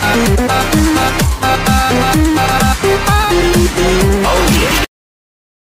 Bye.